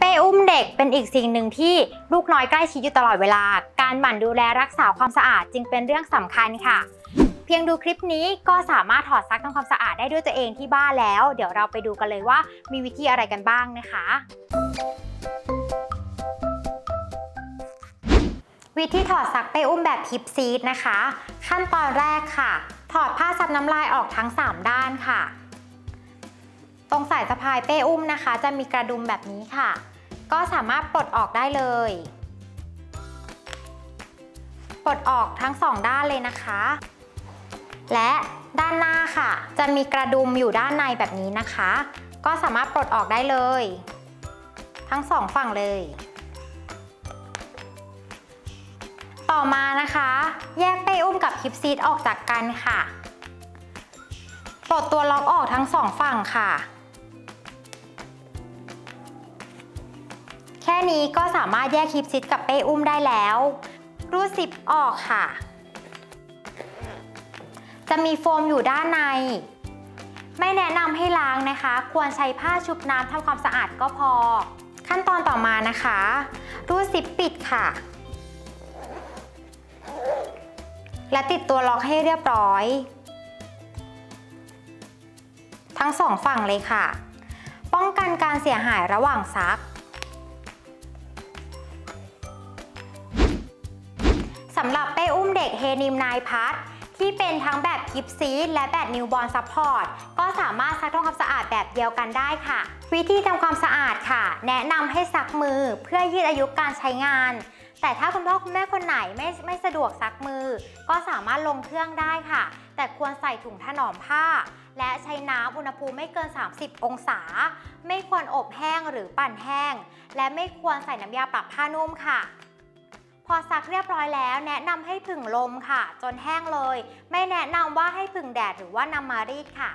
เป้อุ้มเด็กเป็นอีกสิ่งหนึ่งที่ลูกน้อยใกล้ชิดอยู่ตลอดเวลา การหมั่นดูแลรักษาความสะอาดจึงเป็นเรื่องสำคัญค่ะ เพียงดูคลิปนี้ก็สามารถถอดซักทำความสะอาดได้ด้วยตัวเองที่บ้านแล้ว เดี๋ยวเราไปดูกันเลยว่ามีวิธีอะไรกันบ้างนะคะ วิธีถอดซักเป้อุ้มแบบฮิปซีดนะคะ ขั้นตอนแรกค่ะ ถอดผ้าซับน้ำลายออกทั้ง 3 ด้านค่ะ ตรงสายสะพายเป้อุ้มนะคะ จะมีกระดุมแบบนี้ค่ะ ก็สามารถปลดออกได้เลย ปลดออกทั้งสองด้านเลยนะคะ และด้านหน้าค่ะ จะมีกระดุมอยู่ด้านในแบบนี้นะคะ ก็สามารถปลดออกได้เลย ทั้งสองฝั่งเลย ต่อมานะคะ แยกเป้อุ้มกับฮิปซีดออกจากกันค่ะปลดตัวล็อกออกทั้งสองฝั่งค่ะ แค่นี้ก็สามารถแยกฮิปซีดกับเป้อุ้มได้แล้ว รูดซิปออกค่ะ จะมีโฟมอยู่ด้านใน ไม่แนะนำให้ล้างนะคะ ควรใช้ผ้าชุบน้ำทำความสะอาดก็พอ ขั้นตอนต่อมานะคะ รูดซิปปิดค่ะ และติดตัวล็อกให้เรียบร้อย ทั้งสองฝั่งเลยค่ะ ป้องกันการเสียหายระหว่างซัก สำหรับเป้อุ้มเด็ก Haenim nine plus ที่เป็นทั้งแบบกิฟซีและแบบนิวบอ r ซัพพอร์ตก็สามารถซักทำความสะอาดแบบเดียวกันได้ค่ะ วิธีทำความสะอาดค่ะ แนะนำให้ซักมือเพื่อยืดอายุการใช้งาน แต่ถ้าคุณพ่อคุณแม่คนไหนไม่ไม่สะดวกซักมือ ก็สามารถลงเครื่องได้ค่ะ แต่ควรใส่ถุงถนอมผ้า และใช้น้ำอุณหภูมิไม่เกิน 30 องศา ไม่ควรอบแห้งหรือปั่นแห้ง และไม่ควรใส่น้ำยาปรับผ้านุ่มค่ะ พอซักเรียบร้อยแล้ว แนะนำให้ผึ่งลมค่ะ จนแห้งเลย ไม่แนะนำว่าให้ผึ่งแดดหรือว่านำมารีดค่ะ